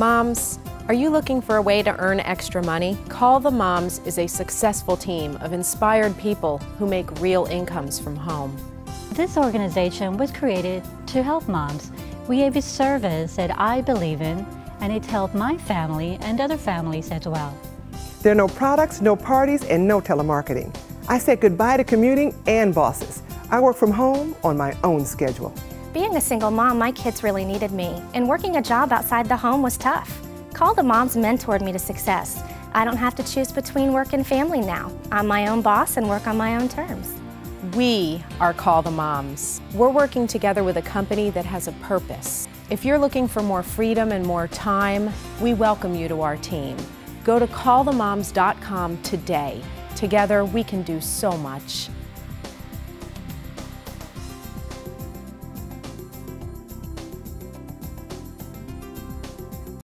Moms, are you looking for a way to earn extra money? Call the Moms is a successful team of inspired people who make real incomes from home. This organization was created to help moms. We have a service that I believe in and it helped my family and other families as well. There are no products, no parties, and no telemarketing. I said goodbye to commuting and bosses. I work from home on my own schedule. Being a single mom, my kids really needed me, and working a job outside the home was tough. Call the Moms mentored me to success. I don't have to choose between work and family now. I'm my own boss and work on my own terms. We are Call the Moms. We're working together with a company that has a purpose. If you're looking for more freedom and more time, we welcome you to our team. Go to callthemoms.com today. Together, we can do so much.